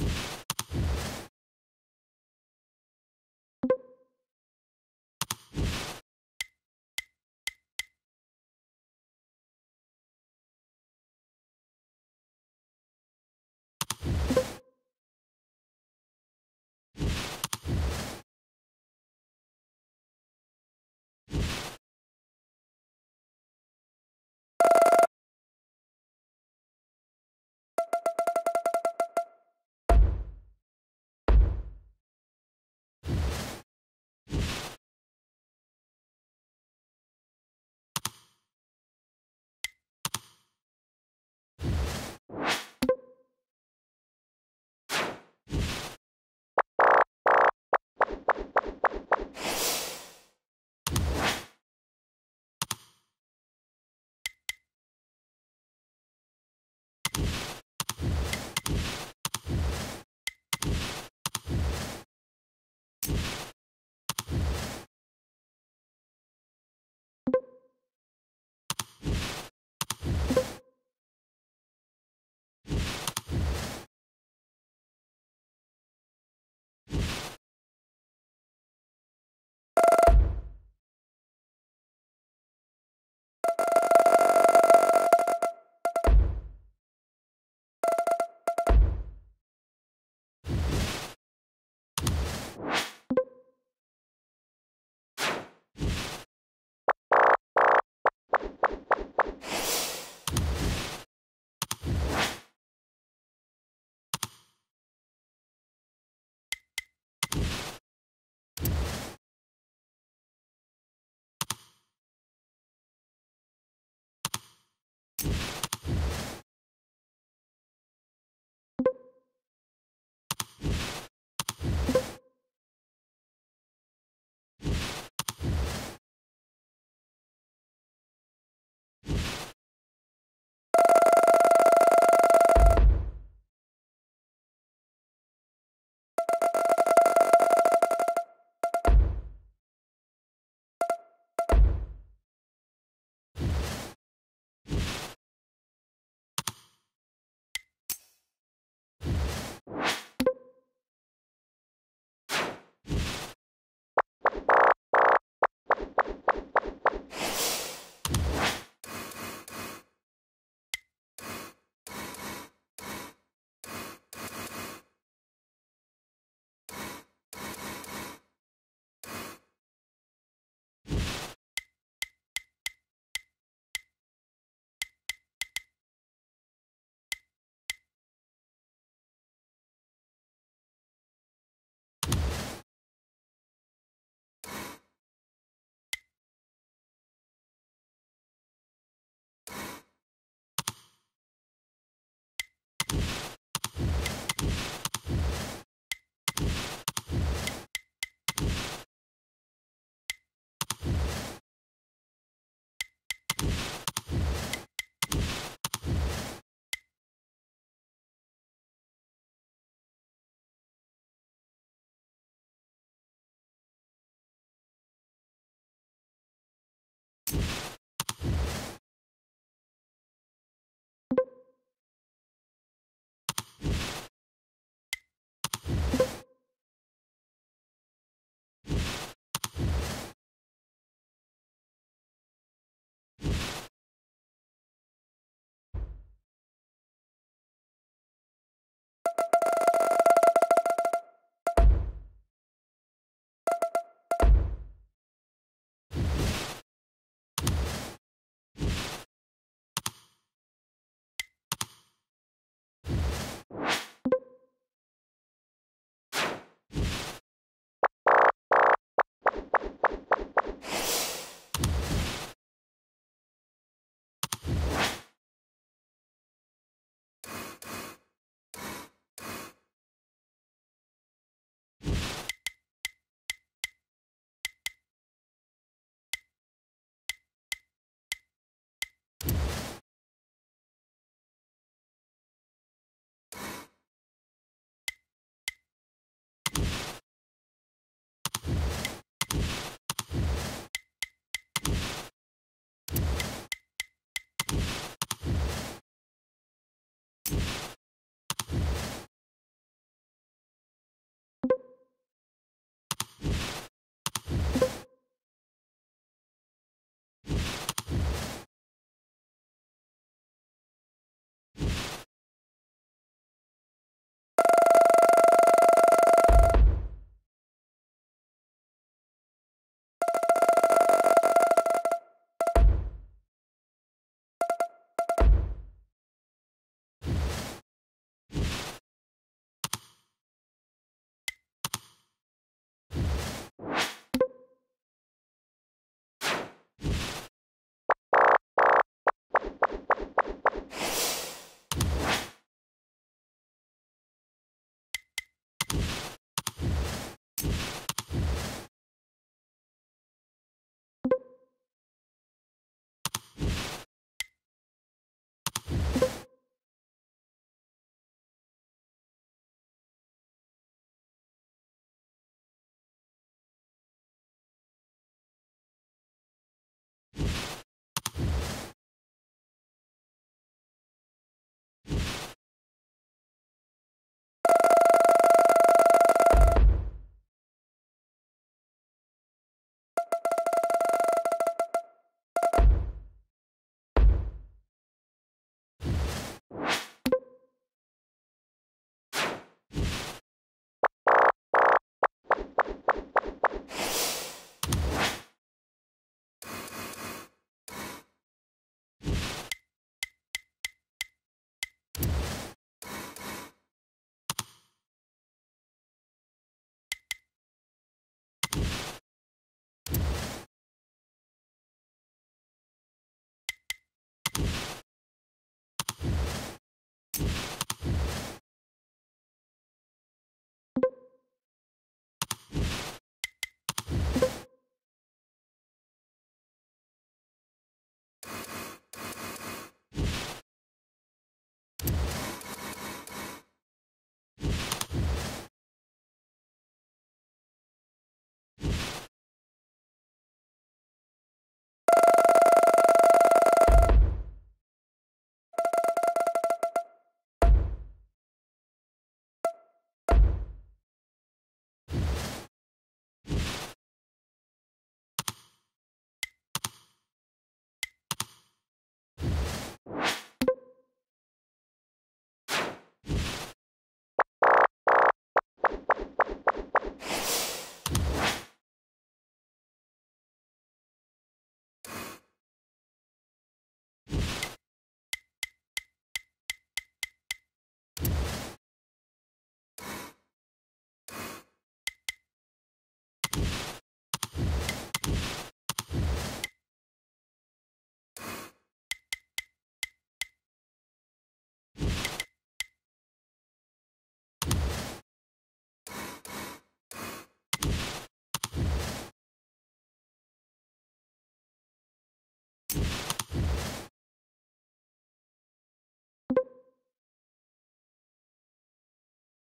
you you you you